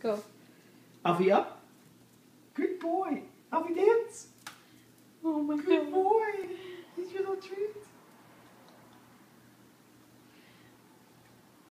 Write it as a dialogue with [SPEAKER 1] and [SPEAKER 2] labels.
[SPEAKER 1] Go.
[SPEAKER 2] Alfie up? Good boy.